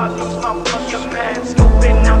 I lose my fucking mind. open I'm